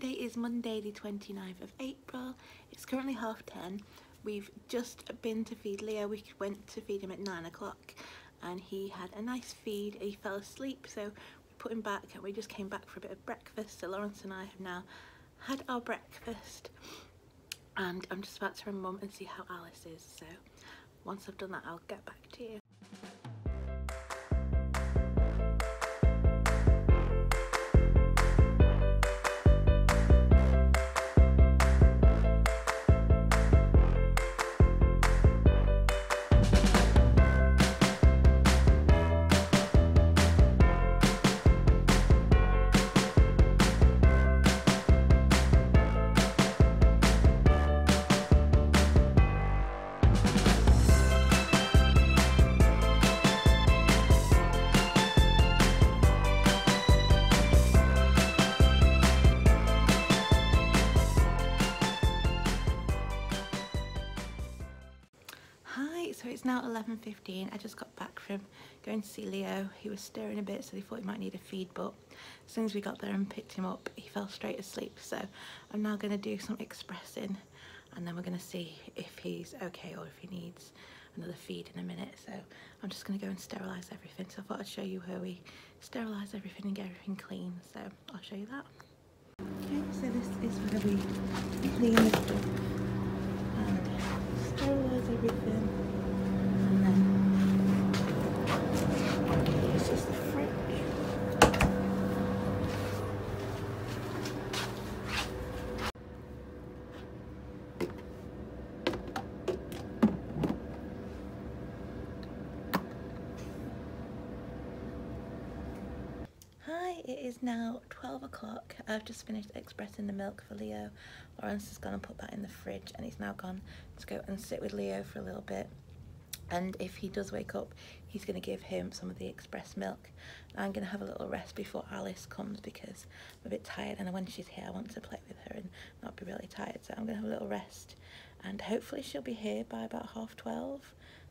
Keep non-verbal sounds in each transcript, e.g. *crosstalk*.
today is Monday the 29th of April. It's currently half 10. We've just been to feed Leo. We went to feed him at 9 o'clock and he had a nice feed. He fell asleep so we put him back and we just came back for a bit of breakfast. So Lawrence and I have now had our breakfast and I'm just about to ring mum and see how Alice is. So once I've done that I'll get back to you. 15. I just got back from going to see Leo. He was stirring a bit, so they thought he might need a feed, but as soon as we got there and picked him up, he fell straight asleep. So I'm now going to do some expressing, and then we're going to see if he's okay or if he needs another feed in a minute. So I'm just going to go and sterilise everything. So I thought I'd show you how we sterilise everything and get everything clean. So I'll show you that. Okay, so this is where we clean and sterilise everything. This is the fridge. Hi, it is now 12 o'clock. I've just finished expressing the milk for Leo. Lawrence has gone and put that in the fridge and he's now gone to go and sit with Leo for a little bit. And if he does wake up, he's going to give him some of the express milk. I'm going to have a little rest before Alice comes because I'm a bit tired and when she's here I want to play with her and not be really tired. So I'm going to have a little rest and hopefully she'll be here by about half 12.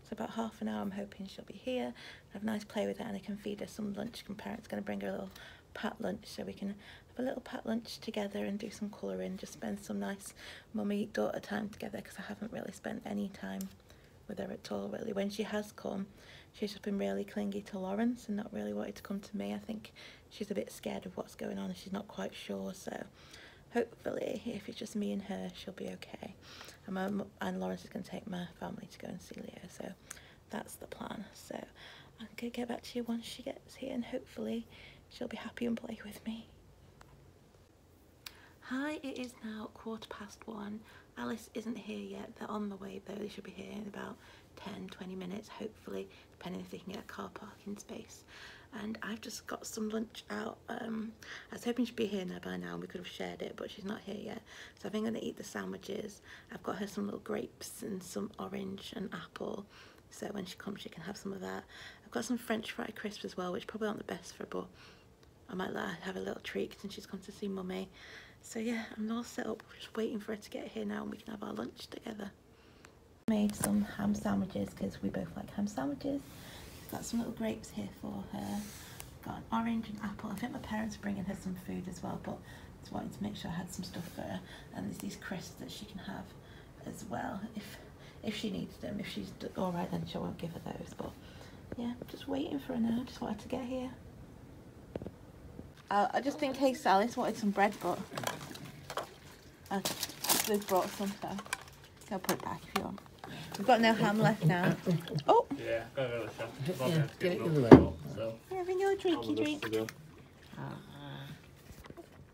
So about half an hour I'm hoping she'll be here. Have a nice play with her and I can feed her some lunch. my Parents going to bring her a little pat lunch so we can have a little pat lunch together and do some colouring. Just spend some nice mummy daughter time together because I haven't really spent any time with her at all really. When she has come she's just been really clingy to Lawrence and not really wanted to come to me. I think she's a bit scared of what's going on and she's not quite sure so hopefully if it's just me and her she'll be okay and, my, and Lawrence is going to take my family to go and see Leo so that's the plan so I'm going to get back to you once she gets here and hopefully she'll be happy and play with me. Hi, it is now quarter past one. Alice isn't here yet. They're on the way though. They should be here in about 10, 20 minutes, hopefully, depending if they can get a car parking space. And I've just got some lunch out. Um, I was hoping she'd be here now by now and we could have shared it, but she's not here yet. So I think I'm going to eat the sandwiches. I've got her some little grapes and some orange and apple. So when she comes, she can have some of that. I've got some French fry crisps as well, which probably aren't the best for her, but I might let her have a little treat since she's come to see mummy. So yeah, I'm all set up, just waiting for her to get here now and we can have our lunch together. Made some ham sandwiches because we both like ham sandwiches. Got some little grapes here for her. Got an orange and apple. I think my parents are bringing her some food as well, but I just wanted to make sure I had some stuff for her. And there's these crisps that she can have as well if if she needs them. If she's all right, then she won't give her those. But yeah, just waiting for her now. Just wanted to get here. Uh, I just in case Alice wanted some bread, but uh, they've brought some, so I'll put it back if you want. We've got no ham left now. Oh! Yeah, go to the shop. Yeah, get get it it in the up, way. So, having your drinky drink. to.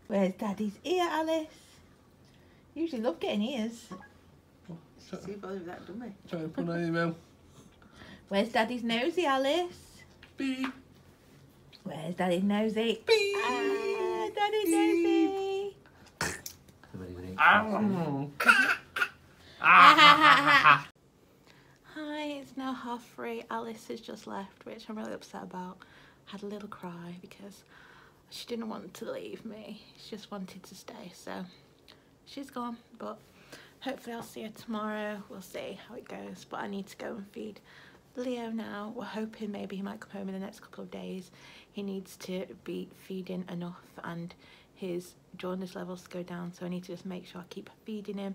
Where's Daddy's ear, Alice? Usually love getting ears. Try, bothered with that, don't we? try and put an email. Where's Daddy's nosy, Alice? Beep. Where's Daddy nosy? Beep. Ah, Daddy's nosy. Ow. *laughs* Hi, it's now half three. Alice has just left, which I'm really upset about. Had a little cry because she didn't want to leave me. She just wanted to stay, so she's gone. But hopefully I'll see her tomorrow. We'll see how it goes. But I need to go and feed Leo now. We're hoping maybe he might come home in the next couple of days. He needs to be feeding enough and his jaundice levels go down so I need to just make sure I keep feeding him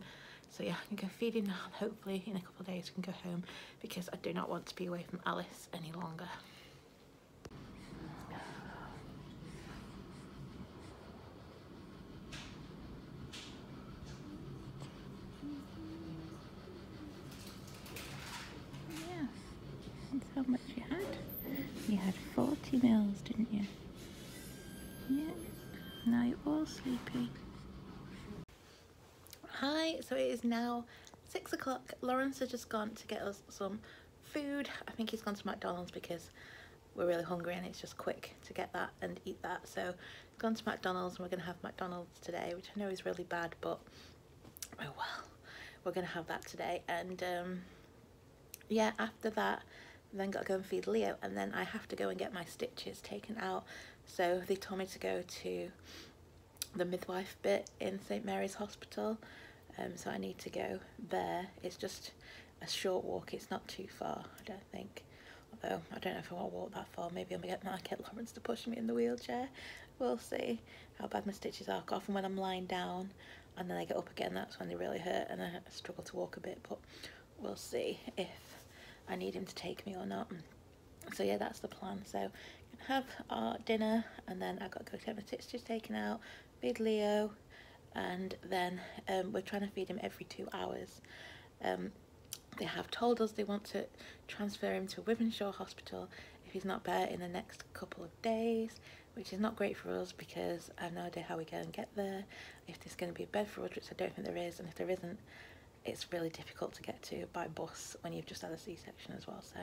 so yeah I can go feeding now hopefully in a couple of days we can go home because I do not want to be away from Alice any longer. Yeah, that's how much you had. You had 40 mils, didn't you? Yeah. Now you're all sleepy. Hi, so it is now six o'clock. Lawrence has just gone to get us some food. I think he's gone to McDonald's because we're really hungry and it's just quick to get that and eat that. So he's gone to McDonald's and we're gonna have McDonald's today, which I know is really bad, but oh well. We're gonna have that today and um, yeah, after that, then got to go and feed Leo and then I have to go and get my stitches taken out. So they told me to go to the midwife bit in St Mary's Hospital. Um, so I need to go there. It's just a short walk. It's not too far, I don't think. Although I don't know if I want to walk that far. Maybe I'm get, might get Lawrence to push me in the wheelchair. We'll see how bad my stitches are. Often when I'm lying down and then I get up again, that's when they really hurt and I struggle to walk a bit. But we'll see if I need him to take me or not. So yeah, that's the plan. So have our dinner and then I've got to go get my stitches taken out, feed Leo, and then um, we're trying to feed him every two hours. Um, they have told us they want to transfer him to Wythenshawe Hospital if he's not better in the next couple of days, which is not great for us because I have no idea how we can get there, if there's going to be a bed for us, which I don't think there is, and if there isn't, it's really difficult to get to by bus when you've just had a C-section as well, so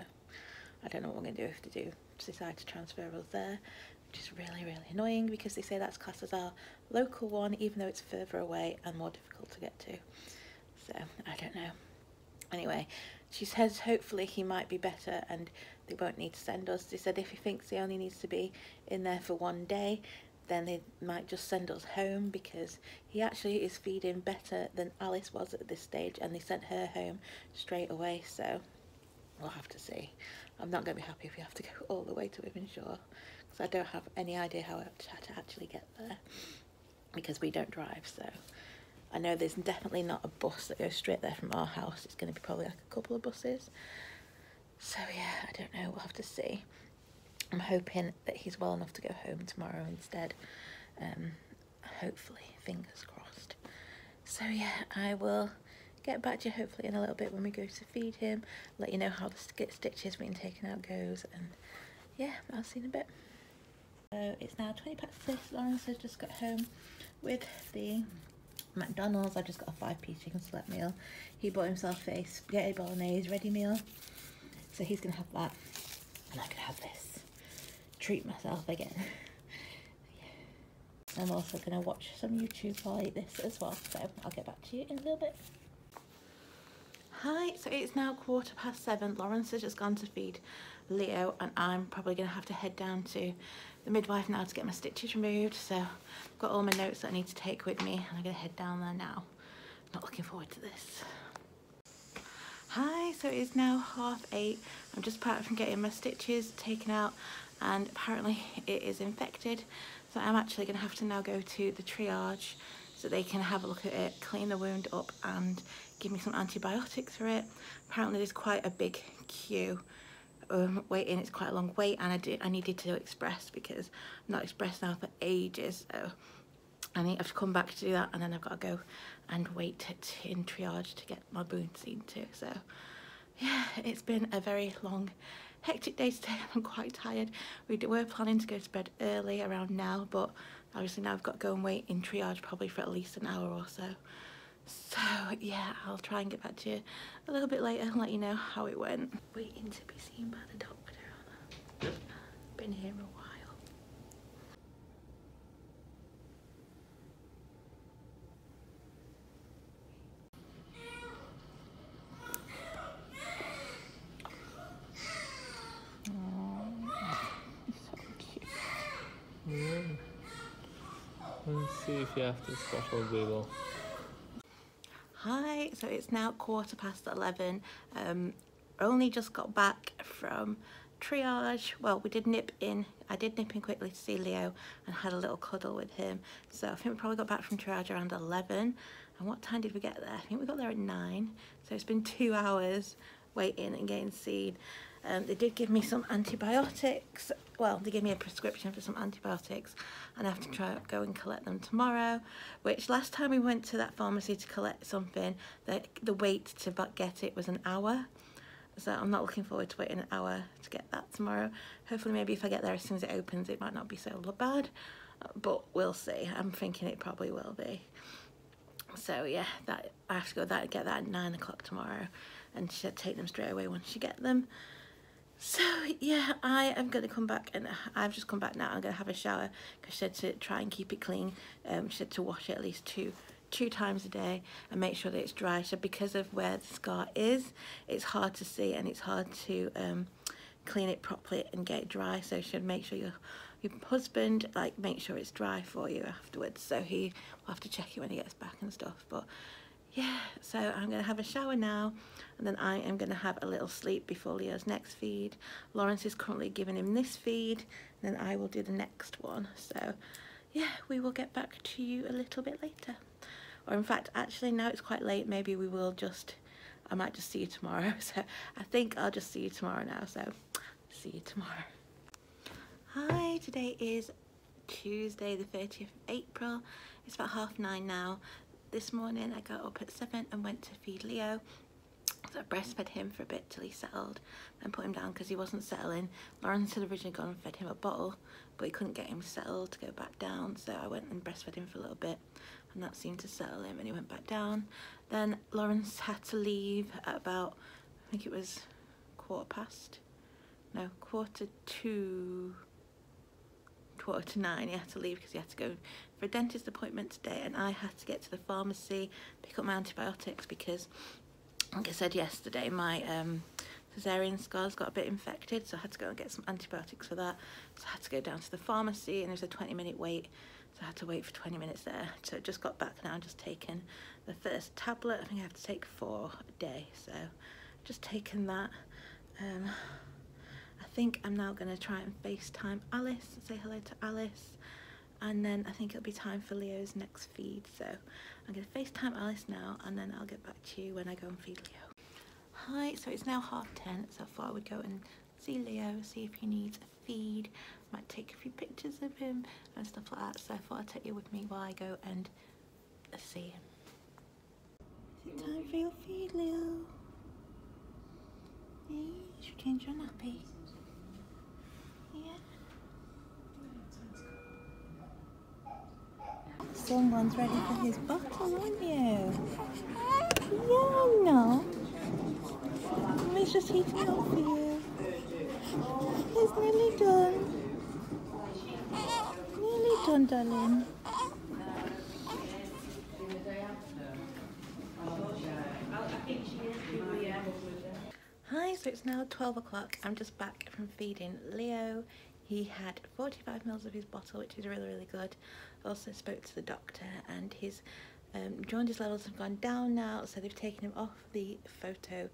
I don't know what we're going to do if they do decide to transfer us there, which is really, really annoying because they say that's classed as our local one, even though it's further away and more difficult to get to. So, I don't know. Anyway, she says hopefully he might be better and they won't need to send us. They said if he thinks he only needs to be in there for one day, then they might just send us home because he actually is feeding better than Alice was at this stage and they sent her home straight away. So, we'll have to see. I'm not going to be happy if we have to go *laughs* all the way to because I don't have any idea how to actually get there because we don't drive so I know there's definitely not a bus that goes straight there from our house. It's going to be probably like a couple of buses. So yeah I don't know. We'll have to see. I'm hoping that he's well enough to go home tomorrow instead. Um, hopefully fingers crossed. So yeah I will get back to you hopefully in a little bit when we go to feed him, let you know how the stitches being taken out goes, and yeah, I'll see you in a bit. So it's now 20 past 6, Lawrence has just got home with the McDonald's, I just got a five piece chicken select meal. He bought himself a spaghetti bolognese ready meal, so he's going to have that, and I can have this, treat myself again. *laughs* I'm also going to watch some YouTube while I eat this as well, so I'll get back to you in a little bit. Hi, so it's now quarter past seven. Lawrence has just gone to feed Leo and I'm probably going to have to head down to the midwife now to get my stitches removed. So I've got all my notes that I need to take with me and I'm going to head down there now. Not looking forward to this. Hi, so it's now half eight. I'm just apart from getting my stitches taken out and apparently *laughs* it is infected. So I'm actually going to have to now go to the triage so they can have a look at it, clean the wound up and give me some antibiotics for it. Apparently there's quite a big queue um, waiting, it's quite a long wait and I, did, I needed to express because I'm not expressed now for ages so I need, I have to come back to do that and then I've got to go and wait in triage to get my wound seen too so yeah it's been a very long hectic day *laughs* today. I'm quite tired. We were planning to go to bed early around now but obviously now I've got to go and wait in triage probably for at least an hour or so so yeah, I'll try and get back to you a little bit later and let you know how it went. Waiting to be seen by the doctor. Yep. Been here a while. Let's see if you have to throttle Google. Hi, so it's now quarter past 11. Um, only just got back from triage. Well, we did nip in. I did nip in quickly to see Leo and had a little cuddle with him. So I think we probably got back from triage around 11. And what time did we get there? I think we got there at 9. So it's been two hours waiting and getting seen. Um, they did give me some antibiotics. Well, they gave me a prescription for some antibiotics and I have to try go and collect them tomorrow. Which last time we went to that pharmacy to collect something, the, the wait to get it was an hour. So I'm not looking forward to waiting an hour to get that tomorrow. Hopefully maybe if I get there as soon as it opens it might not be so bad. But we'll see. I'm thinking it probably will be. So yeah, that I have to go that get that at nine o'clock tomorrow and she said take them straight away once you get them. So yeah, I am going to come back and I've just come back now. I'm going to have a shower because she said to try and keep it clean. Um, she said to wash it at least two two times a day and make sure that it's dry. So because of where the scar is, it's hard to see and it's hard to um, clean it properly and get it dry. So she should make sure your your husband like make sure it's dry for you afterwards. So he will have to check it when he gets back and stuff. But yeah, so I'm going to have a shower now and then I am going to have a little sleep before Leo's next feed. Lawrence is currently giving him this feed and then I will do the next one. So yeah, we will get back to you a little bit later. Or in fact, actually now it's quite late, maybe we will just, I might just see you tomorrow. *laughs* So I think I'll just see you tomorrow now. So see you tomorrow. Hi, today is Tuesday the 30th of April. It's about half nine now this morning I got up at 7 and went to feed Leo. So I breastfed him for a bit till he settled and put him down because he wasn't settling. Lawrence had originally gone and fed him a bottle but he couldn't get him settled to go back down so I went and breastfed him for a little bit and that seemed to settle him and he went back down. Then Lawrence had to leave at about, I think it was quarter past, no, quarter to quarter to nine he had to leave because he had to go for a dentist appointment today and I had to get to the pharmacy pick up my antibiotics because like I said yesterday my um, cesarean scars got a bit infected so I had to go and get some antibiotics for that. So I had to go down to the pharmacy and there's a 20 minute wait so I had to wait for 20 minutes there. So I just got back now just taken the first tablet. I think I have to take four a day so just taken that. Um, think I'm now going to try and FaceTime Alice, say hello to Alice, and then I think it'll be time for Leo's next feed. So I'm going to FaceTime Alice now, and then I'll get back to you when I go and feed Leo. Hi, so it's now half ten, so I thought I would go and see Leo, see if he needs a feed. Might take a few pictures of him and stuff like that. So I thought I'd take you with me while I go and see him. Is it time for your feed, Leo? Hey, should change your nappy. Someone's ready for his bottle, aren't you? Yeah, no. Mommy's just heating up for you. It's nearly done. Nearly done, darling. Hi, so it's now 12 o'clock. I'm just back from feeding Leo. He had 45 mils of his bottle, which is really, really good. Also spoke to the doctor and his um, jaundice levels have gone down now, so they've taken him off the photo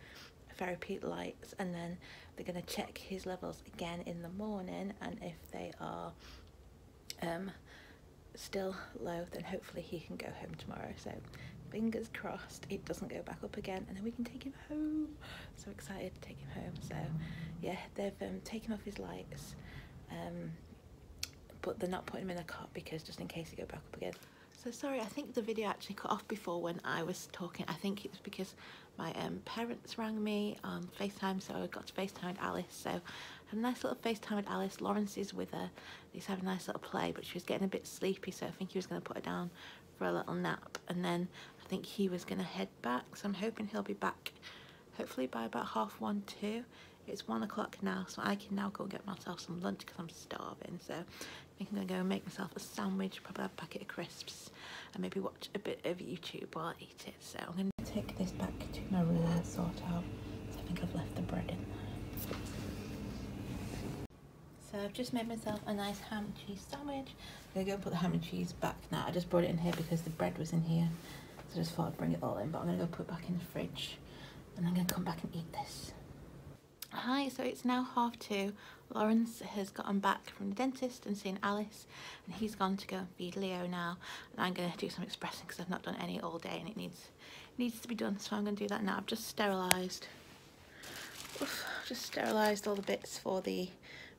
therapy lights and then they're going to check his levels again in the morning and if they are um, still low then hopefully he can go home tomorrow. So fingers crossed it doesn't go back up again and then we can take him home. So excited to take him home. So yeah they've um, taken off his lights um, but they're not putting him in a cot because just in case he go back up again. So sorry, I think the video actually cut off before when I was talking. I think it was because my um, parents rang me on FaceTime, so I got to FaceTime with Alice. So I had a nice little FaceTime with Alice. Lawrence is with her. He's having a nice little play, but she was getting a bit sleepy, so I think he was going to put her down for a little nap. And then I think he was going to head back, so I'm hoping he'll be back hopefully by about half one, two. It's one o'clock now, so I can now go and get myself some lunch because I'm starving. So I think I'm going to go and make myself a sandwich, probably a packet of crisps, and maybe watch a bit of YouTube while I eat it. So I'm going to take this back to my room and sort out. So I think I've left the bread in there. So I've just made myself a nice ham and cheese sandwich. I'm going to go and put the ham and cheese back now. I just brought it in here because the bread was in here. So I just thought I'd bring it all in, but I'm going to go put it back in the fridge. And I'm going to come back and eat this. Hi, so it's now half two. Lawrence has gotten back from the dentist and seen Alice and he's gone to go and feed Leo now and I'm going to do some expressing because I've not done any all day and it needs needs to be done so I'm going to do that now. I've just sterilised just sterilised all the bits for the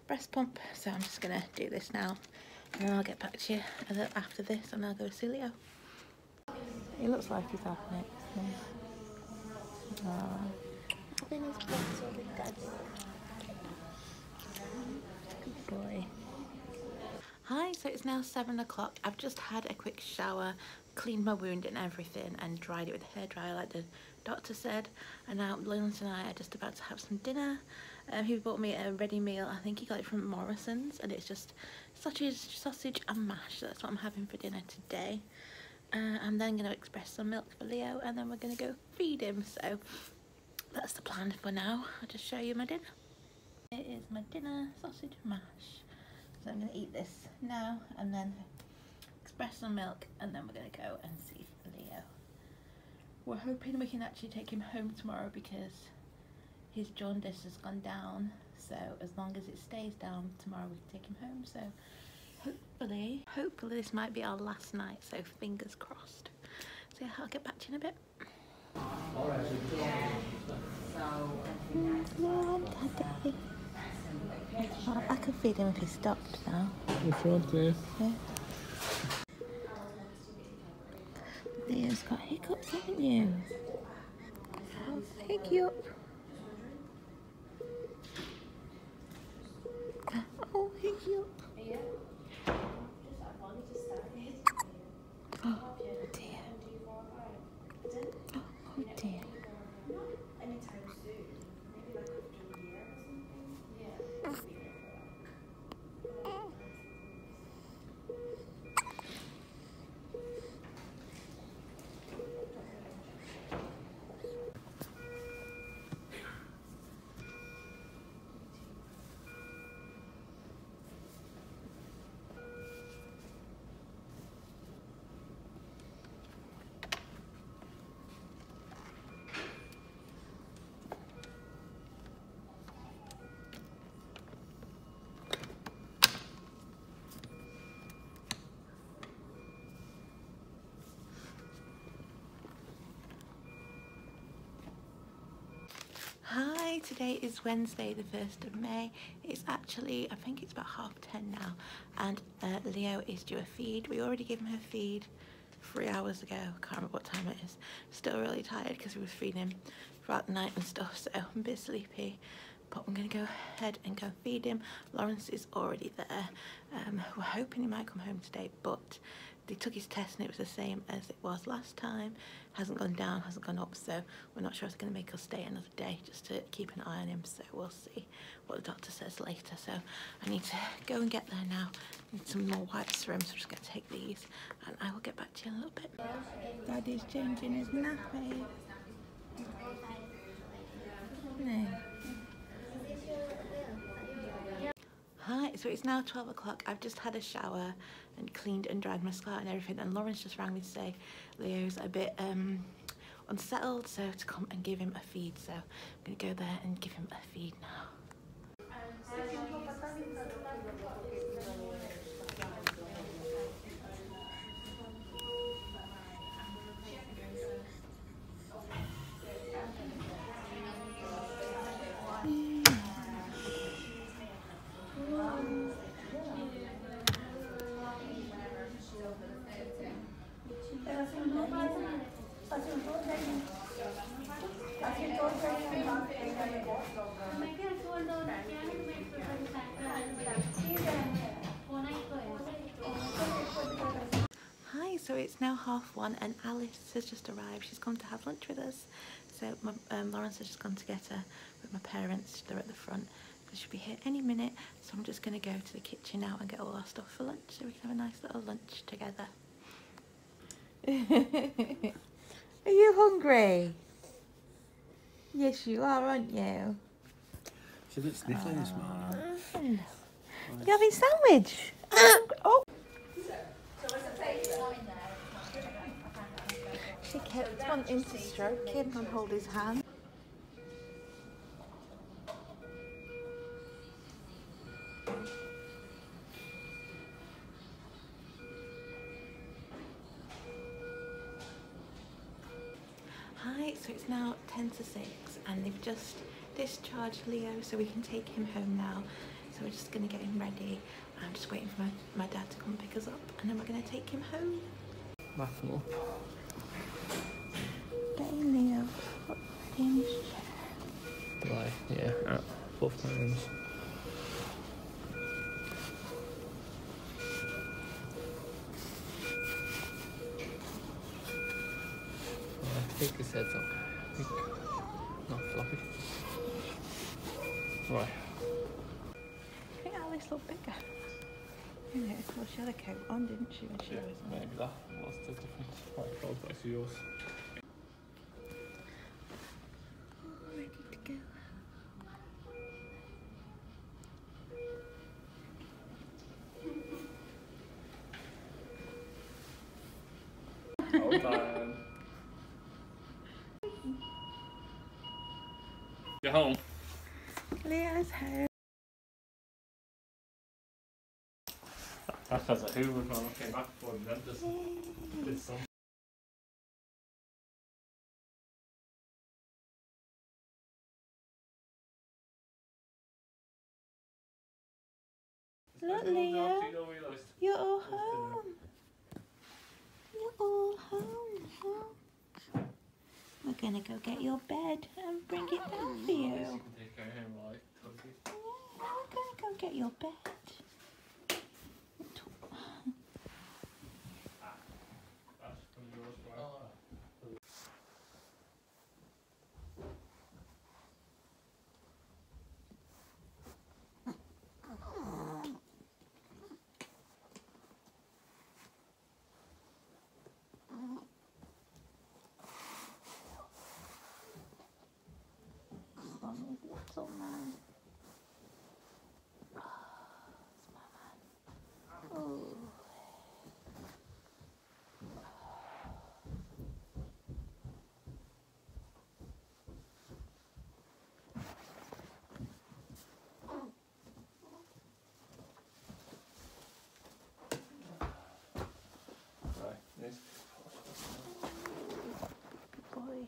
breast pump so I'm just going to do this now and then I'll get back to you after this and I'll go see Leo. He looks like he's having it. Yeah. Oh. Boy. Hi, so it's now seven o'clock. I've just had a quick shower, cleaned my wound and everything and dried it with a hairdryer like the doctor said. And now Lawrence and I are just about to have some dinner. Um, he bought me a ready meal. I think he got it from Morrison's and it's just sausage, sausage and mash. That's what I'm having for dinner today. Uh, I'm then going to express some milk for Leo and then we're going to go feed him. So that's the plan for now. I'll just show you my dinner. It is my dinner sausage mash. So I'm going to eat this now and then express some milk and then we're going to go and see Leo. We're hoping we can actually take him home tomorrow because his jaundice has gone down. So as long as it stays down tomorrow we can take him home. So hopefully, hopefully this might be our last night. So fingers crossed. So yeah, I'll get back to you in a bit. Uh, I could feed him if he stopped now. In front there. Yeah. Leo's got hiccups, haven't you? I'll pick you up. Oh, pick Today is Wednesday the 1st of May. It's actually, I think it's about half 10 now and uh, Leo is due a feed. We already gave him her feed three hours ago. Can't remember what time it is. Still really tired because we were feeding him throughout the night and stuff so I'm a bit sleepy but I'm going to go ahead and go feed him. Lawrence is already there. Um, we're hoping he might come home today but they took his test and it was the same as it was last time hasn't gone down hasn't gone up so we're not sure if it's going to make us stay another day just to keep an eye on him so we'll see what the doctor says later so I need to go and get there now need some more wipes for him so I'm just going to take these and I will get back to you in a little bit Daddy's changing his nappy no. Hi, so it's now 12 o'clock. I've just had a shower and cleaned and dried my scarf and everything and Lawrence just rang me to say Leo's a bit um, unsettled so to come and give him a feed so I'm to go there and give him a feed now. Alice has just arrived. She's come to have lunch with us. So my, um, Lawrence has just gone to get her with my parents. They're at the front. They should be here any minute. So I'm just going to go to the kitchen now and get all our stuff for lunch so we can have a nice little lunch together. *laughs* are you hungry? Yes, you are, aren't you? She's a bit sniffly this morning. You having sandwich? *coughs* oh. kept wanting to stroke him and hold his hand. Hi, so it's now 10 to 6 and they've just discharged Leo so we can take him home now. So we're just going to get him ready. I'm just waiting for my, my dad to come pick us up and then we're going to take him home. Wrap up. Get in Leo. Put ready in his chair. Lie, yeah, at both times. I think his head's okay. I think not floppy. Right. I think Alice looked bigger. You know, well, she had a coat on, didn't she, when she Yeah, was on? maybe that was the difference. Right, go back to yours. That's because of Hoover when I came back for the dentist. Did some. Look, Leo. You're all home. You're all home. We're gonna go get your bed and bring it down for you. Yeah, we're gonna go get your bed. Mommy's little man. Oh, it's my man. Oh. Good boy.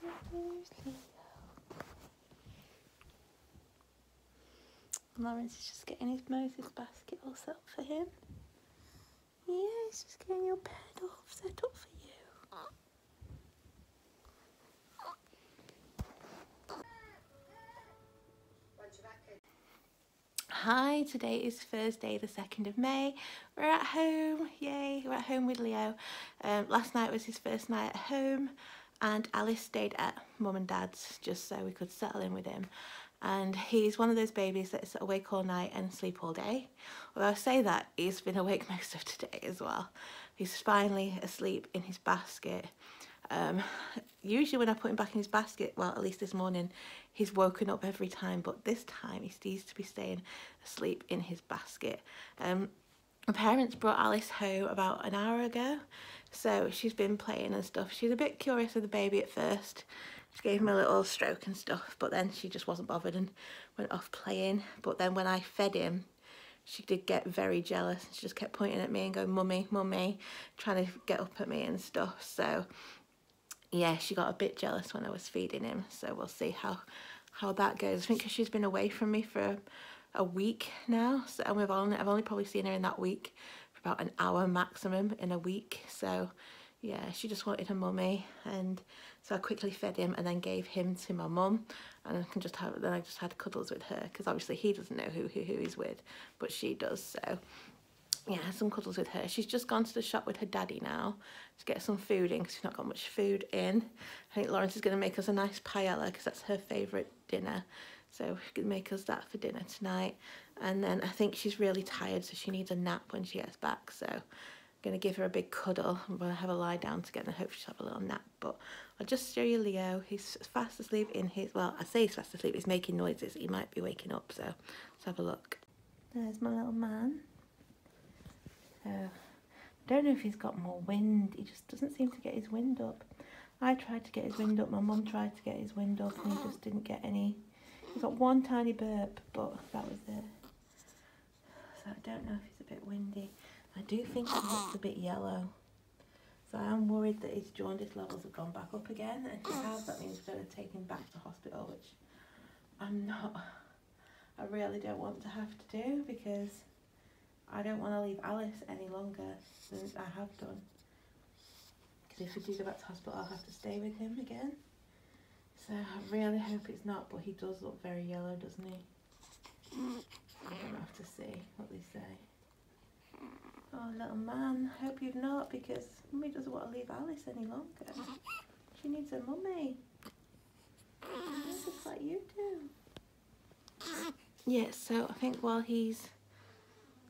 There's Leo. Lawrence is just getting his Moses basket all set up for him. Yeah, he's just getting your bed all set up for you. Hi, today is Thursday, the 2nd of May. We're at home, yay, we're at home with Leo. Um, last night was his first night at home, and Alice stayed at mum and dad's just so we could settle in with him. And he's one of those babies that's awake all night and sleep all day. Although I say that, he's been awake *laughs* most of today as well. He's finally asleep in his basket. Um, usually when I put him back in his basket, well, at least this morning, he's woken up every time, but this time he needs to be staying asleep in his basket. Um, my parents brought Alice home about an hour ago, so she's been playing and stuff. She's a bit curious of the baby at first. She gave him a little stroke and stuff, but then she just wasn't bothered and went off playing. But then when I fed him, she did get very jealous. She just kept pointing at me and going, mummy, mummy, trying to get up at me and stuff. So yeah, she got a bit jealous when I was feeding him. So we'll see how how that goes. I think 'cause she's been away from me for a, a week now. So and we've only I've only probably seen her in that week for about an hour maximum in a week. So yeah, she just wanted her mummy and so I quickly fed him and then gave him to my mum and I can just have then I just had cuddles with her because obviously he doesn't know who, who who he's with, but she does. So yeah, some cuddles with her. She's just gone to the shop with her daddy now to get some food in because she's not got much food in. I think Lawrence is going to make us a nice paella because that's her favourite dinner. So going to make us that for dinner tonight. And then I think she's really tired, so she needs a nap when she gets back. So going to give her a big cuddle. I'm going to have a lie down together and hope she'll have a little nap. But I'll just show you Leo. He's fast asleep in his, well, I say he's fast asleep. He's making noises. He might be waking up. So let's have a look. There's my little man. So I don't know if he's got more wind. He just doesn't seem to get his wind up. I tried to get his wind up. My mum tried to get his wind up and he just didn't get any. He's got one tiny burp, but that was it. So I don't know if he's a bit windy. I do think he looks a bit yellow. So I am worried that his jaundice levels have gone back up again. And if he has, that means we're going to take him back to hospital, which I'm not, I really don't want to have to do because I don't want to leave Alice any longer than I have done. Because if we do go back to hospital, I'll have to stay with him again. So I really hope it's not, but he does look very yellow, doesn't he? I'm have to see what they say. Oh, little man, hope you've not because mummy doesn't want to leave Alice any longer. She needs her mummy. Just like you do. Yeah, so I think while he's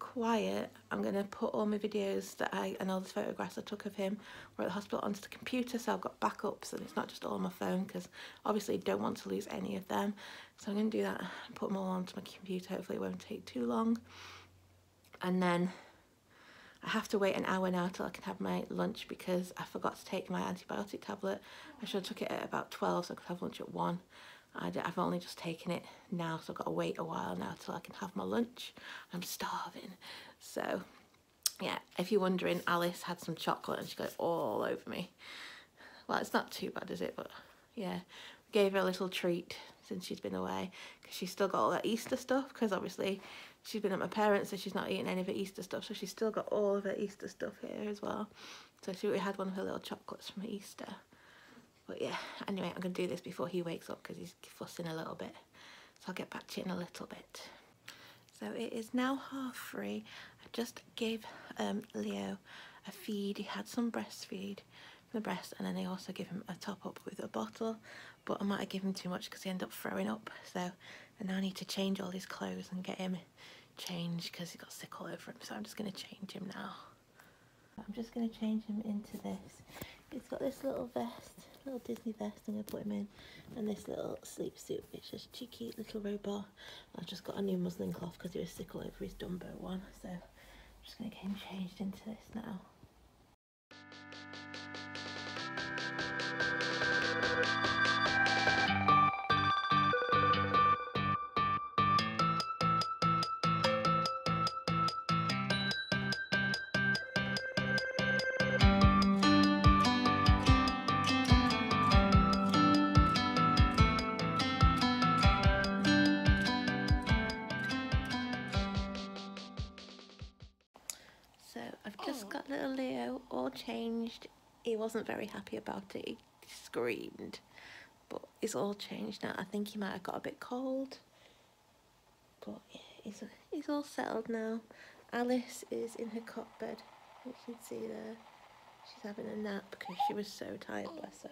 quiet, I'm going to put all my videos that I and all the photographs I took of him were at the hospital onto the computer so I've got backups and it's not just all on my phone because obviously I don't want to lose any of them. So I'm going to do that and put them all onto my computer. Hopefully it won't take too long. And then I have to wait an hour now till I can have my lunch because I forgot to take my antibiotic tablet. I should have took it at about 12 so I could have lunch at 1. I have only just taken it now so I've got to wait a while now till I can have my lunch. I'm starving. So yeah, if you're wondering, Alice had some chocolate and she got it all over me. Well, it's not too bad, is it? But yeah, gave her a little treat since she's been away because she's still got all that Easter stuff because obviously she's been at my parents so she's not eating any of her Easter stuff so she's still got all of her Easter stuff here as well. So she had one of her little chocolates from Easter. But yeah, anyway, I'm going to do this before he wakes up because he's fussing a little bit. So I'll get back to you in a little bit. So it is now half three. I just gave um, Leo a feed. He had some breastfeed from the breast and then they also give him a top up with a bottle. But I might have given him too much because he ended up throwing up. So I now need to change all his clothes and get him changed because he got sick all over him. So I'm just going to change him now. I'm just going to change him into this. He's got this little vest, little Disney vest I'm going to put him in. And this little sleep suit, which is cheeky little robot. I've just got a new muslin cloth because he was sick all over his Dumbo one. So I'm just going to get him changed into this now. Little Leo all changed. He wasn't very happy about it. He screamed. But it's all changed now. I think he might have got a bit cold. But yeah, he's, he's all settled now. Alice is in her cot bed. You can see there. She's having a nap because she was so tired, bless her.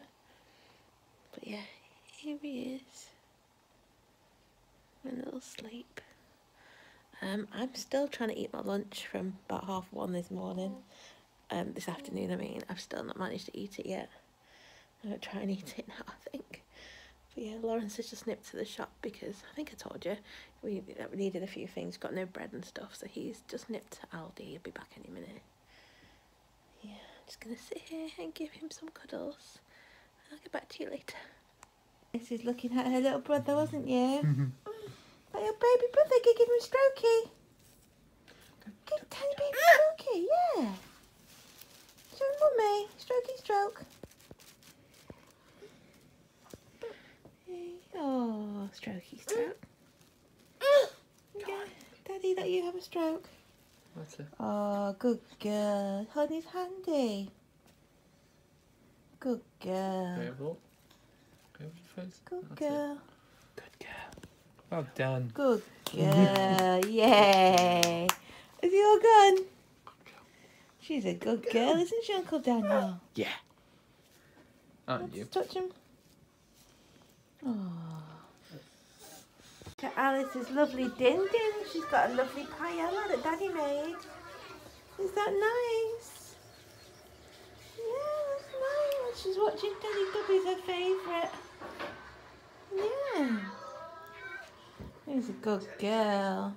But yeah, here he is. A little sleep. Um, I'm still trying to eat my lunch from about half one this morning. Um, this afternoon, I mean. I've still not managed to eat it yet. I'm going to try and eat it now, *laughs* I think. But yeah, Lawrence has just nipped to the shop because I think I told you we, we needed a few things. Got no bread and stuff, so he's just nipped to Aldi. He'll be back any minute. Yeah, I'm just going to sit here and give him some cuddles. I'll get back to you later. This is looking at her little brother, wasn't you? *laughs* Like your baby brother, go give him a strokey. Give tiny baby strokey, yeah. Show mummy, strokey stroke. Oh, strokey stroke. Yeah, Daddy, let you have a stroke. What's it? Oh, good girl. Honey's handy. Eh? Good girl. Careful. Careful face. Good girl. Good. Well done. Good *laughs* girl. Yay. Is he all gone? She's a good girl, isn't she, Uncle Daniel? Yeah. Aren't you? Let's touch him. Oh. Look at Alice's lovely din din. She's got a lovely paella that Daddy made. Is that nice? Yeah, that's nice. She's watching Daddy Dubby's her favourite. Yeah. She's a good girl.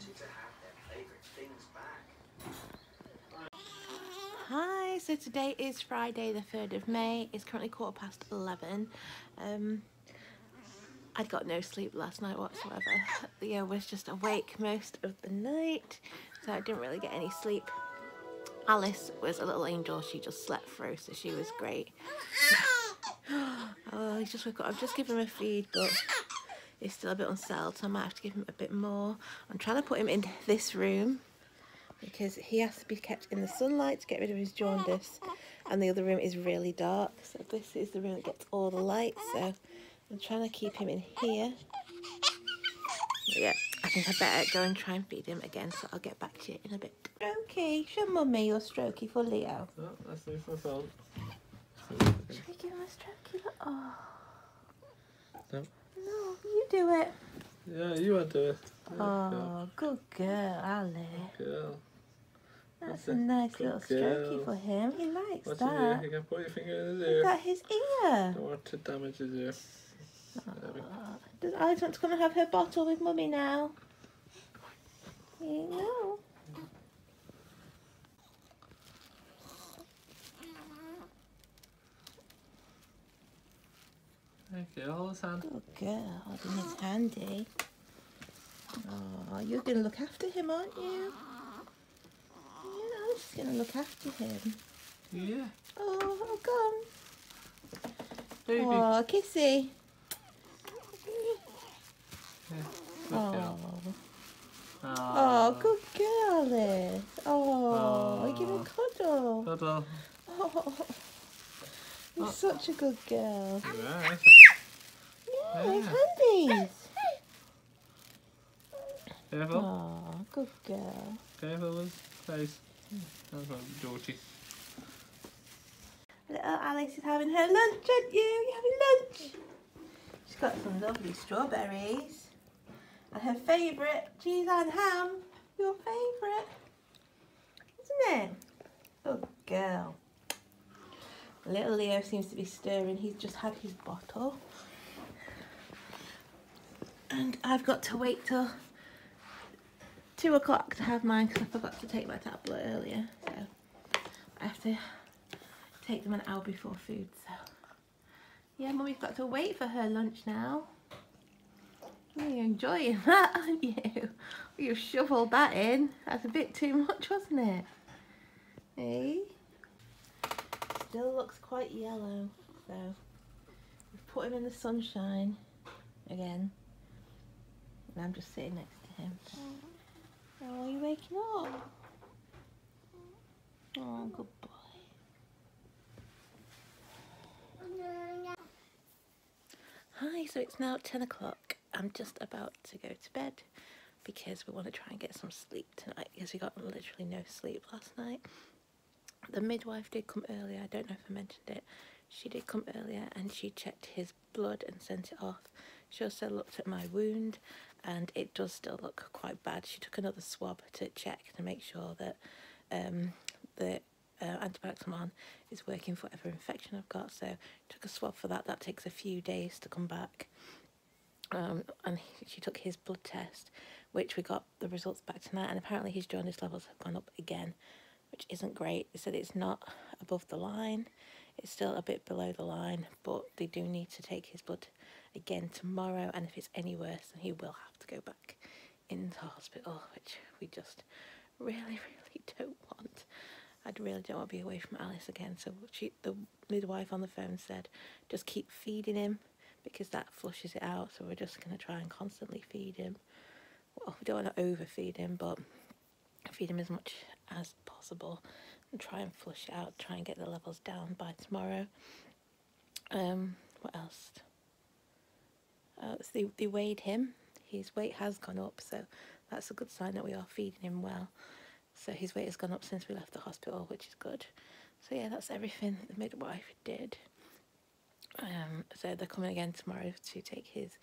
Hi, so today is Friday the 3rd of May. It's currently quarter past 11. Um, I'd got no sleep last night whatsoever. Leo was just awake most of the night. so I didn't really get any sleep. Alice was a little angel. She just slept through, so she was great. *gasps* oh, he's just woke up. I've just given him a feed, but he's still a bit unsettled, so I might have to give him a bit more. I'm trying to put him in this room because he has to be kept in the sunlight to get rid of his jaundice, and the other room is really dark. So this is the room that gets all the light. So I'm trying to keep him in here. Yeah, I think I better go and try and feed him again, so I'll get back to you in a bit. Strokey, show mummy your strokey for Leo. Oh, that's for. Should we give him a strokey? Oh. No. No, you do it. Yeah, you want to. Do it. Oh, good girl, Ali. Girl. That's That's a a nice good little strokey for him. He likes What's that. You can put your finger in his ear. at his ear. Don't want to damage his ear. Does Alice want to come and have her bottle with mummy now? You know. Okay, hold his hand. Good girl, holding his handy. Oh, you're going to look after him, aren't you? Yeah, I'm just going to look after him. Yeah, Oh, oh, come. baby. Oh, kissy. Yeah. Oh, Ah, oh, good girl, Liz. Oh, Aw. give him a cuddle. Cuddle. Oh, you're oh. such a good girl. Yeah, Yeah, Yeah. handies. Careful. Oh, good girl. Careful with face. That's what Georgie. Little Alice is having her lunch, aren't you? You having lunch? She's got some lovely strawberries. And her favourite cheese and ham. Your favourite. Isn't it? Good girl. Little Leo seems to be stirring. He's just had his bottle. And I've got to wait till two o'clock to have mine because I forgot to take my tablet earlier. So I have to take them an hour before food. So yeah, Mummy's got to wait for her lunch now. You're enjoying *laughs* that, aren't you? You shoveled that in. That's a bit too much, wasn't it? Hey? Still looks quite yellow, so we've put him in the sunshine again. And I'm just sitting next to him. Oh, are you waking up? Oh, good boy. Hi, so it's now 10 o'clock. I'm just about to go to bed because we want to try and get some sleep tonight because we got literally no sleep last night. The midwife did come earlier, I don't know if I mentioned it. She did come earlier and she checked his blood and sent it off. She also looked at my wound and it does still look quite bad. She took another swab to check to make sure that um, the uh, antibiotics I'm on is working for whatever infection I've got. So took a swab for that. That takes a few days to come back. Um, and he, she took his blood test, which we got the results back tonight. And apparently his jaundice levels have gone up again, which isn't great. They said it's not above the line. It's still a bit below the line, but they do need to take his blood again tomorrow. And if it's any worse, then he will have to go back into hospital, which we just really, *laughs* really don't want. I really don't want to be away from Alice again. So she, the midwife on the phone said, just keep feeding him because that flushes it out. So we're just going to try and constantly feed him. Well, we don't want to overfeed him, but feed him as much as possible and try and flush it out. Try and get the levels down by tomorrow. Um, what else? Uh, so they, they weighed him. His weight has gone up, so that's a good sign that we are feeding him well. So his weight has gone up since we left the hospital, which is good. So yeah, that's everything the midwife did. Um, so they're coming again tomorrow to take his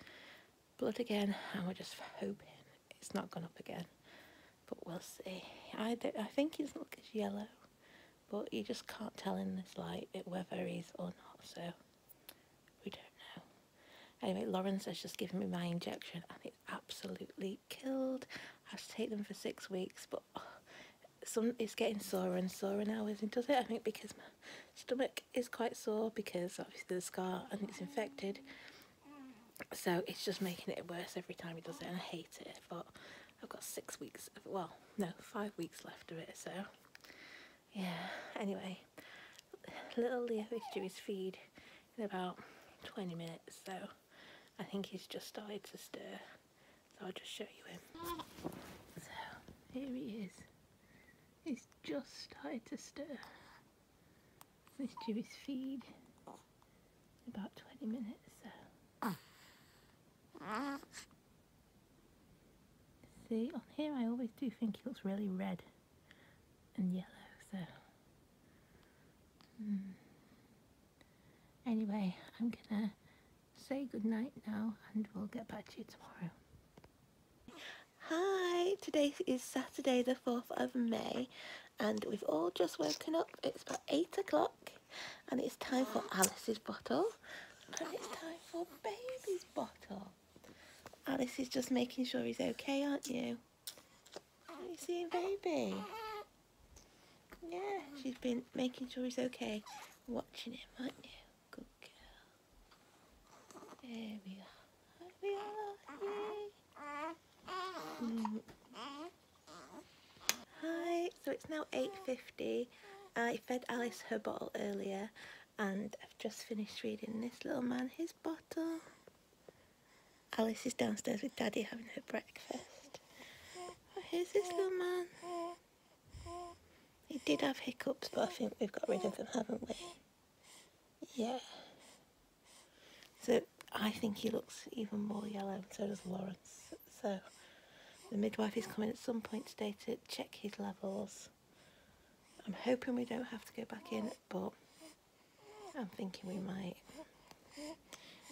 blood again, and we're just hoping it's not gone up again. But we'll see. I don't, I think doesn't look as yellow, but you just can't tell in this light it whether he's or not. So we don't know. Anyway, Lawrence has just given me my injection, and it's absolutely killed. I have to take them for six weeks, but oh, some it's getting sore and sore now does it. I think because my stomach is quite sore because obviously the scar and it's infected. So it's just making it worse every time he does it, and I hate it. But I've got six weeks, of, well, no, five weeks left of it, so yeah. Anyway, little Leo is due his feed in about 20 minutes, so I think he's just started to stir. So I'll just show you him. So here he is. He's just started to stir. He's due his feed in about 20 minutes, so. See, on here I always do think he looks really red and yellow, so. Hmm. Anyway, I'm gonna say goodnight now and we'll get back to you tomorrow. Hi, today is Saturday the 4th of May and we've all just woken up. It's about 8 o'clock and it's time for Alice's bottle and it's time for. Alice is just making sure he's okay, aren't you? Are you seeing baby? Yeah, she's been making sure he's okay, watching him, aren't you? Good girl. There we are. There we are. Yay. Mm. Hi, so it's now 8.50. I fed Alice her bottle earlier and I've just finished reading this little man his bottle. Alice is downstairs with Daddy having her breakfast. Oh, here's this little man. He did have hiccups, but I think we've got rid of them, haven't we? Yeah. So I think he looks even more yellow, and so does Lawrence. So the midwife is coming at some point today to check his levels. I'm hoping we don't have to go back in, but I'm thinking we might.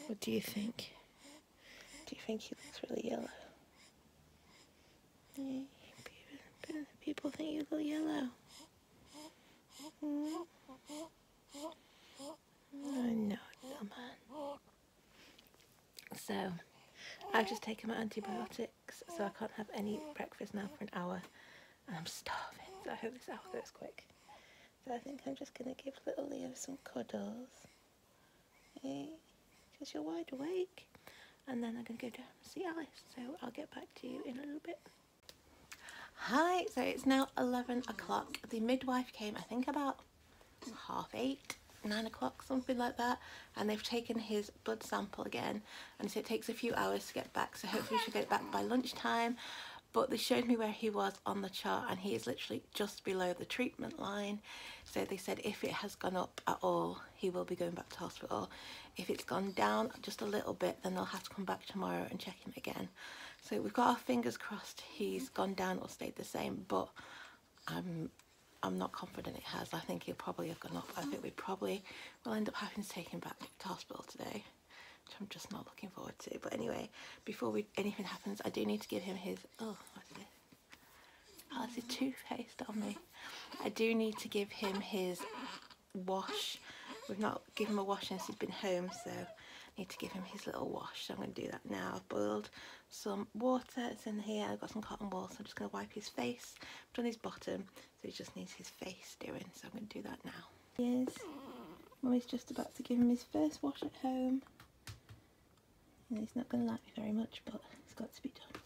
What do you think? Do you think he looks really yellow? People think you look yellow. Mm. I know, little man. So, I've just taken my antibiotics, so I can't have any breakfast now for an hour. And I'm starving, so I hope this hour goes quick. So I think I'm just going to give little Leo some cuddles. Hey, because you're wide awake and then I'm going to go down and see Alice. So I'll get back to you in a little bit. Hi, so it's now 11 o'clock. The midwife came, I think, about half eight, nine o'clock, something like that. And they've taken his blood sample again. And so it takes a few hours to get back. So hopefully should get back by lunchtime. But they showed me where he was on the chart and he is literally just below the treatment line. So they said if it has gone up at all, he will be going back to hospital. If it's gone down just a little bit, then they'll have to come back tomorrow and check him again. So we've got our fingers crossed he's gone down or stayed the same, but I'm I'm not confident it has. I think he'll probably have gone up. I think we probably will end up having to take him back to hospital today, which I'm just not looking forward to. But anyway, before we anything happens, I do need to give him his oh what's this? Oh, it's a toothpaste on me. I do need to give him his wash We've not given him a wash since he's been home, so I need to give him his little wash. So I'm going to do that now. I've boiled some water. It's in here. I've got some cotton wool, so I'm just going to wipe his face. I've done his bottom, so he just needs his face doing. So I'm going to do that now. Yes, Mummy's just about to give him his first wash at home. And he's not going to like me very much, but it's got to be done.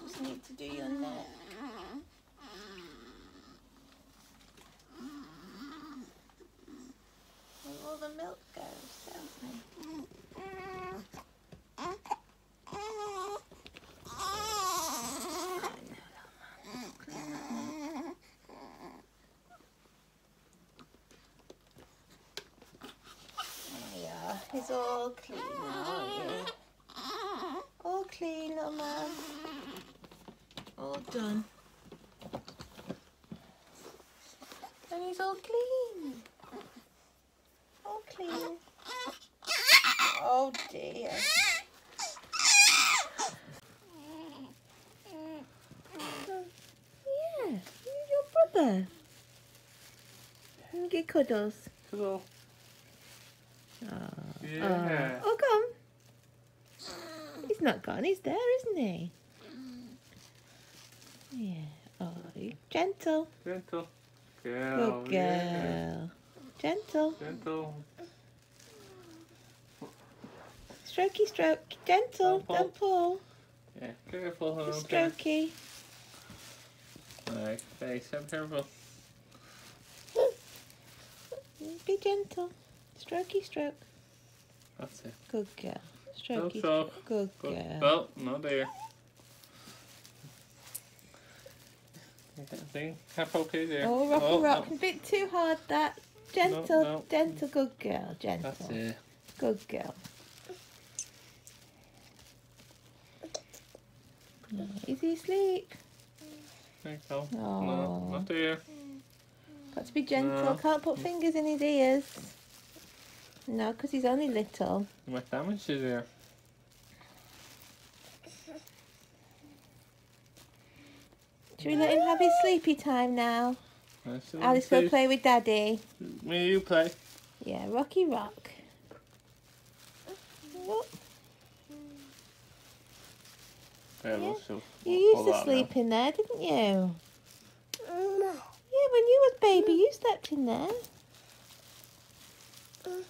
just need to do your neck. Where all the milk goes, don't we? It's all clean now. Done. And he's all clean. All clean. Oh dear. Yeah, your brother. Get cuddles. Hello. Oh. Ah. Yeah. Oh, come. He's not gone. He's there, isn't he? Yeah. Oh, gentle. Gentle. Girl. Good Yeah. girl. Gentle. Gentle. Strokey stroke. Gentle. Don't pull. Don't pull. Yeah. Careful. huh? Just Okay. strokey. Alright, face. Be careful. *gasps* Be gentle. Strokey stroke. That's it. Good girl. Strokey stroke. Good Good. girl. Well, not there. See? Half okay there. Oh, rock Oh, and rock. no. A bit too hard that. Gentle. no. Gentle. Good girl. Gentle. That's it. Good girl. Is he asleep? There you go. Oh. No, not there. Got to be gentle. No. Can't put fingers in his ears. No, because he's only little. What damage is there? Should we let him have his sleepy time now? That's Alice, go play with Daddy. Me, you play. Yeah, Rocky Rock. Look, Yeah, Yeah. we'll. You used to that now. sleep in there, didn't you? Mm, no. Yeah, when you was baby, you slept in there. Mm.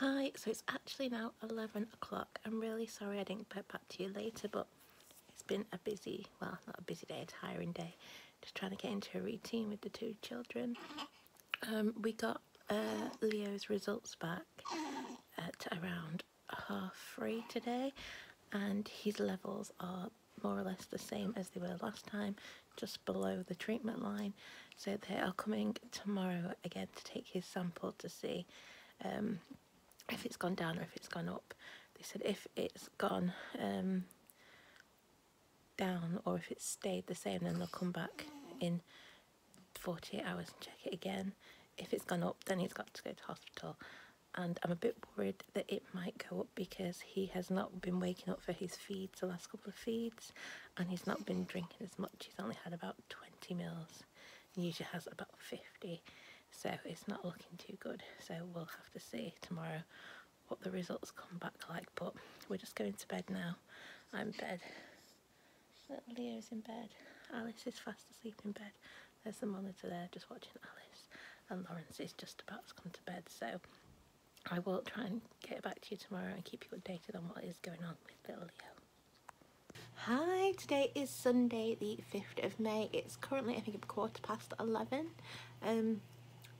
Hi, so it's actually now 11 o'clock. I'm really sorry I didn't get back to you later, but it's been a busy, well, not a busy day, a tiring day. Just trying to get into a routine with the two children. Um, we got uh, Leo's results back at around half three today, and his levels are more or less the same as they were last time, just below the treatment line. So they are coming tomorrow again to take his sample to see um, if it's gone down or if it's gone up. They said if it's gone um, down or if it's stayed the same, then they'll come back in 48 hours and check it again. If it's gone up, then he's got to go to hospital. And I'm a bit worried that it might go up because he has not been waking up for his feeds, the last couple of feeds, and he's not been drinking as much. He's only had about 20 mils. He usually has about 50. So it's not looking too good. So we'll have to see tomorrow what the results come back like. But we're just going to bed now. I'm in bed. Little Leo's in bed. Alice is fast asleep in bed. There's the monitor there just watching Alice. And Lawrence is just about to come to bed. So I will try and get back to you tomorrow and keep you updated on what is going on with little Leo. Hi, today is Sunday the 5th of May. It's currently, I think, quarter past 11. Um,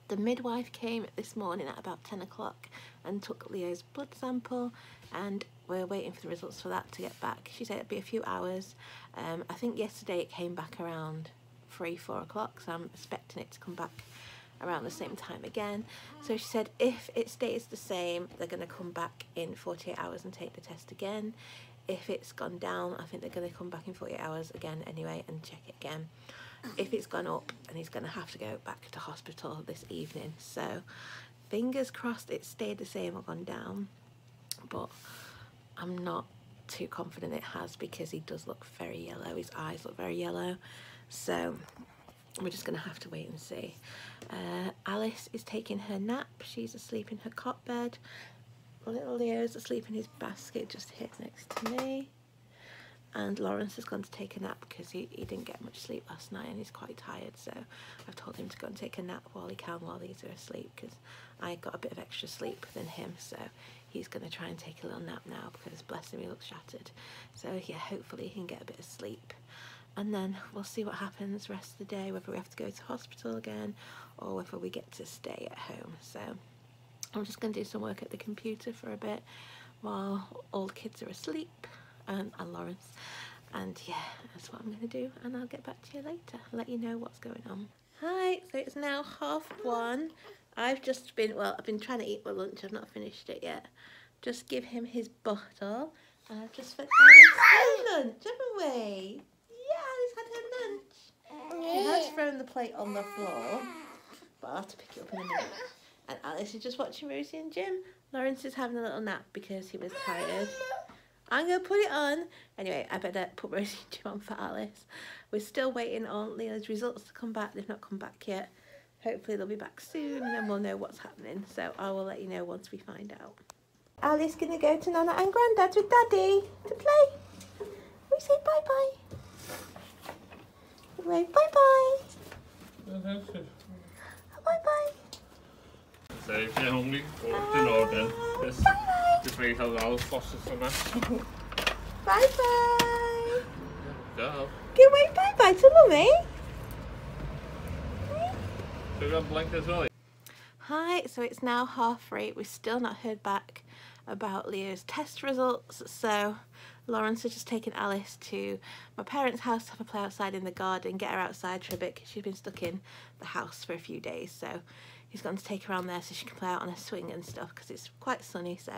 the midwife came this morning at about 10 o'clock and took Leo's blood sample and we're waiting for the results for that to get back. She said it'd be a few hours. Um, I think yesterday it came back around 3, 4 o'clock, so I'm expecting it to come back around the same time again. So she said if it stays the same, they're going to come back in 48 hours and take the test again. If it's gone down, I think they're going to come back in 48 hours again anyway and check it again. If it's gone up, and he's going to have to go back to hospital this evening. So fingers crossed it stayed the same or gone down. But I'm not too confident it has because he does look very yellow. His eyes look very yellow. So we're just going to have to wait and see. Uh, Alice is taking her nap. She's asleep in her cot bed. Little Leo's asleep in his basket just here next to me. And Lawrence has gone to take a nap because he, he didn't get much sleep last night and he's quite tired. So I've told him to go and take a nap while he can while these are asleep because I got a bit of extra sleep than him. So he's going to try and take a little nap now because bless him, he looks shattered. So yeah, hopefully he can get a bit of sleep. and then we'll see what happens rest of the day, whether we have to go to hospital again or whether we get to stay at home. So I'm just going to do some work at the computer for a bit while all the kids are asleep Um, and, and Lawrence. And yeah, that's what I'm going to do and I'll get back to you later, let you know what's going on. Hi, so it's now half one. I've just been, well, I've been trying to eat my lunch, I've not finished it yet. Just give him his bottle and I've just fed Alice lunch, haven't we? Yeah, Alice had her lunch. She has thrown the plate on the floor, but I'll have to pick it up in a minute. And Alice is just watching Rosie and Jim. Lawrence is having a little nap because he was tired. I'm going to put it on. Anyway, I better put *laughs* Rosie and on for Alice. We're still waiting on Leo's results to come back. They've not come back yet. Hopefully they'll be back soon and then we'll know what's happening. So I will let you know once we find out. Ali's going to go to Nana and Grandad's with Daddy to play. We say bye-bye. Wave bye-bye. Bye-bye. So if you're hungry, go to Norden. Just, just wait till Alice washes for that. Bye-bye. Go. Go wave bye-bye to Mummy. So we got blink as well. Hi, so it's now half three. We've still not heard back about Leo's test results, so Lawrence has just taken Alice to my parents' house to have a play outside in the garden, get her outside for a bit because she's been stuck in the house for a few days. So he's gone to take her around there so she can play out on a swing and stuff because it's quite sunny, so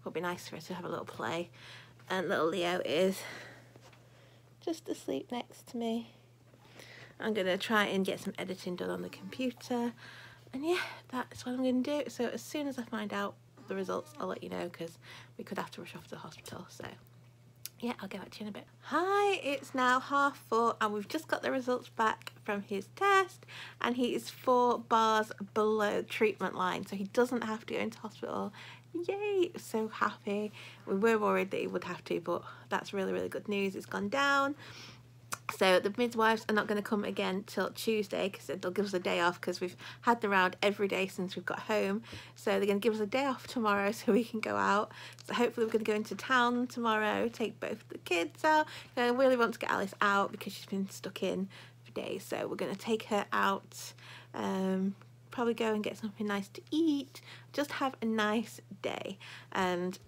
it'll be nice for her to have a little play. And little Leo is just asleep next to me. I'm going to try and get some editing done on the computer. And yeah, that's what I'm going to do. So as soon as I find out the results, I'll let you know because we could have to rush off to the hospital. So yeah, I'll get back to you in a bit. Hi, it's now half four and we've just got the results back from his test and he is four bars below treatment line. So he doesn't have to go into hospital. Yay, so happy. We were worried that he would have to, but that's really, really good news. It's gone down. So the midwives are not going to come again till Tuesday because they'll give us a day off because we've had the round every day since we've got home. So they're going to give us a day off tomorrow *laughs* so we can go out. So hopefully we're going to go into town tomorrow, take both the kids out. I really want to get Alice out because she's been stuck in for days. So we're going to take her out, um, probably go and get something nice to eat, just have a nice day. And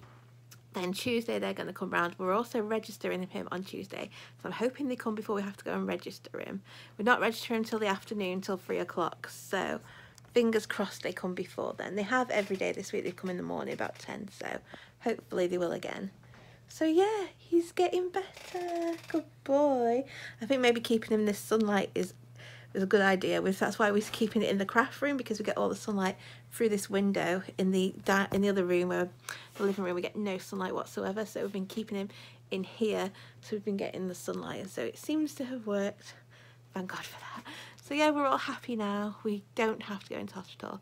then Tuesday they're going to come round. We're also registering him on Tuesday. So I'm hoping they come before we have to go and register him. We're not registering until the afternoon, till three o'clock. So fingers crossed they come before then. They have every day this week. They come in the morning about 10. So hopefully they will again. So yeah, he's getting better. Good boy. I think maybe keeping him in this sunlight is is a good idea. That's why we're keeping it in the craft room because we get all the sunlight through this window in the in the other room where the living room we get no sunlight whatsoever. So we've been keeping him in here, so we've been getting the sunlight, and so it seems to have worked. Thank God for that. So yeah, we're all happy now. We don't have to go into hospital.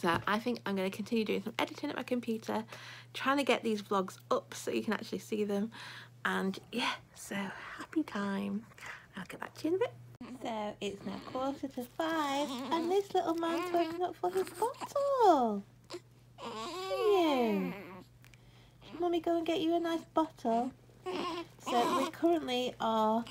So I think I'm going to continue doing some editing at my computer, trying to get these vlogs up so you can actually see them. And yeah, so happy time. I'll get back to you in a bit. So it's now quarter to five and this little man's waking up for his bottle. You. Should mummy go and get you a nice bottle? So we currently are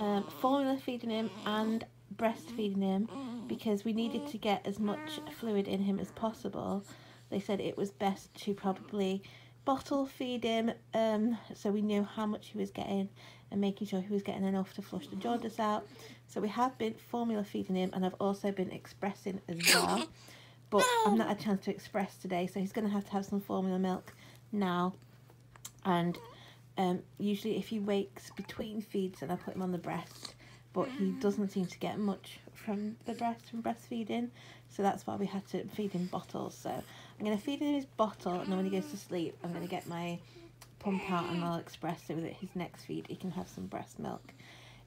um, formula feeding him and breastfeeding him because we needed to get as much fluid in him as possible. They said it was best to probably bottle feed him um, so we knew how much he was getting and making sure he was getting enough to flush the jaundice out. So we have been formula feeding him and I've also been expressing as well. *coughs* But I've not had a chance to express today, so he's going to have to have some formula milk now. And um, usually if he wakes between feeds, then I put him on the breast. But he doesn't seem to get much from the breast from breastfeeding. So that's why we had to feed him bottles. So I'm going to feed him his bottle and then when he goes to sleep, I'm going to get my pump out and I'll express so that his next feed he can have some breast milk.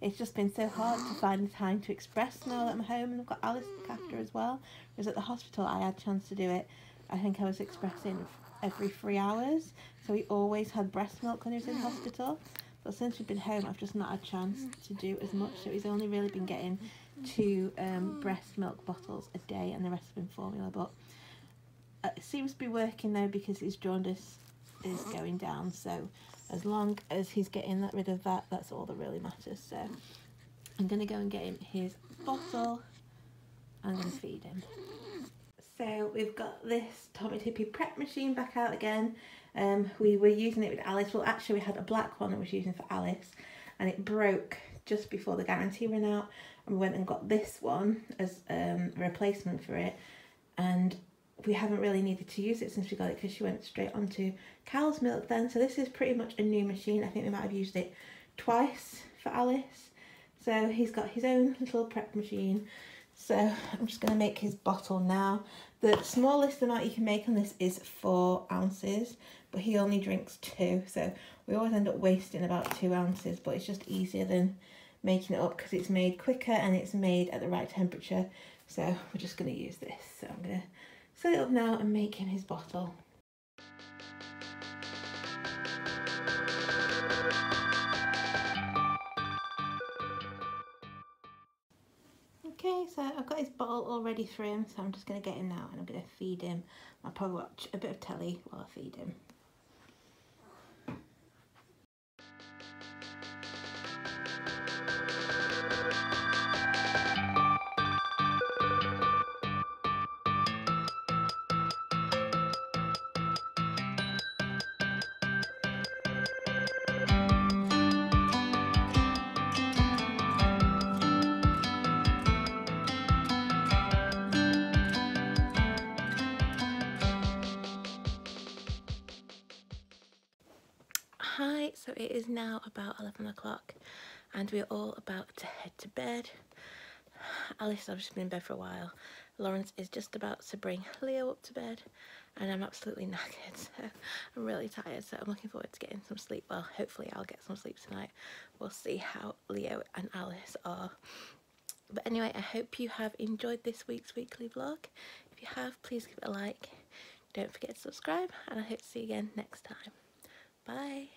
It's just been so hard to find the time to express now that I'm home and I've got Alice to look after as well. Whereas at the hospital I had a chance to do it. I think I was expressing every three hours. So he always had breast milk when he was in hospital. But since we've been home I've just not had a chance to do as much. So he's only really been getting two um, breast milk bottles a day and the rest have been formula. But uh, it seems to be working though because his jaundice is going down. So as long as he's getting that, rid of that, that's all that really matters. So I'm going to go and get him his bottle. I'm going to feed him. So we've got this Tommee Tippee prep machine back out again. Um, we were using it with Alice. Well, actually, we had a black one that was using for Alice, and it broke just before the guarantee ran out. And we went and got this one as um, a replacement for it, and we haven't really needed to use it since we got it because she went straight onto cow's milk then. So this is pretty much a new machine. I think we might have used it twice for Alice. So he's got his own little prep machine. So I'm just going to make his bottle now. The smallest amount you can make on this is four ounces, but he only drinks two. So we always end up wasting about two ounces, but it's just easier than making it up because it's made quicker and it's made at the right temperature. So we're just going to use this. So I'm going to set it up now and make him his bottle. Okay, so I've got his bottle all ready for him, so I'm just going to get him now and I'm going to feed him. I'll probably watch a bit of telly while I feed him. 11 o'clock and we're all about to head to bed. Alice has just been in bed for a while. Lawrence is just about to bring Leo up to bed and I'm absolutely *laughs* knackered so I'm really tired so I'm looking forward to getting some sleep. Well hopefully I'll get some sleep tonight. We'll see how Leo and Alice are. But anyway I hope you have enjoyed this week's weekly vlog. If you have please give it a like. Don't forget to subscribe and I hope to see you again next time. Bye.